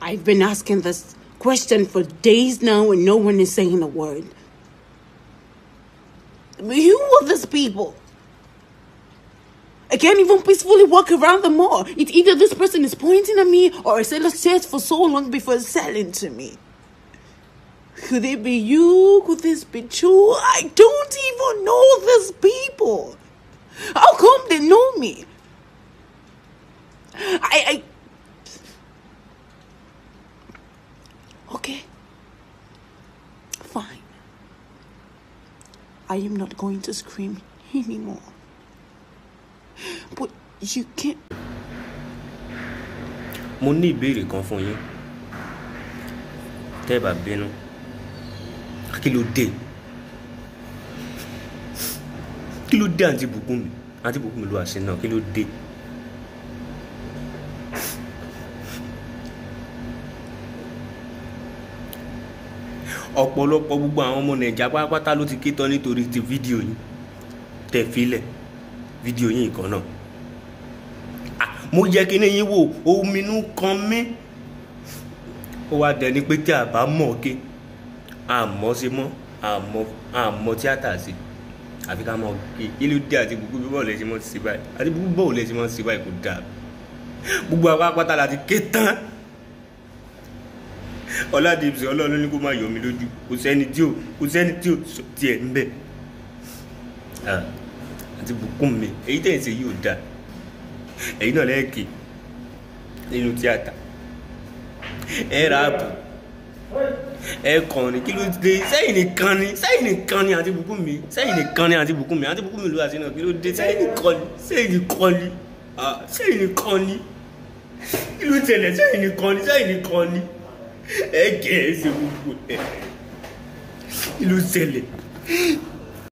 I've been asking this question for days now and no one is saying a word. Who are these people? I can't even peacefully walk around the mall. It's either this person is pointing at me or a shirt for so long before selling to me. Could it be you? Could this be true? I don't even know these people. How come they know me? I, I. Okay. Fine. I am not going to scream anymore. But you can't. mo ní ìbéèrè kan fún yín tẹ́ ẹ bá bínú kí ló dé kí ló dé àǹtí bùkún mi àǹtí bùkún mi ló àṣẹ náà kí ló dé. Ọ̀pọ̀lọpọ̀ gbogbo àwọn ọmọ nàìjíríà pátápátá ló ti ké tán nítorí ti fídíò yín. Tẹ̀ fílẹ̀ fídíò yín kan náà. Mo yẹ kí ni yín wò ominú kan mí. Ó wá dẹni pé tí a bá mọ̀ ké àmọ́ sí mọ́ àmọ́ àmọ́ tíátà sí àfi ká mọ̀ ké ló dé àti gbogbo bí bọ́ọ̀lù ẹ̀ ṣe mọ́ sí báyìí? Àti gbogbo bọ́ọ̀lù ẹ̀ ṣe mọ́ sí báyìí kò dáa. Gbogbo àwọn apáta ti ké tán ọládìbìsì ọlọ́run ní kó má yọ mí lójú. Kò sẹ́ni tí ò kò sẹ́ni tí ò tiẹ̀ ń bẹ̀ àti bùkún mi èyí tẹ̀ ń ṣe yìí ò dáa ẹ̀yin náà lẹ́ẹ̀kì nínú tíátà. Ẹ ráàbù ẹ kọrin. Kí ló dé? Sẹ́yìn nìkan ni sẹ́yìn nìkan ni àti bùkún mi. Sẹ́yìn nìkan ni àti bùkún mi. Àti bùkún mi ló sí náà. Kí ló dé? Sẹ́yìn nìkan ni sẹ́yìn nìkan ni. Sẹ́yìn nìkan ni. Kí ló tẹ̀lẹ̀ sẹ́yìn nìkan ni sẹ́yìn nìkan ni ẹ kẹ́ ẹ ṣe gbogbo ẹ kí ló tẹ̀lẹ̀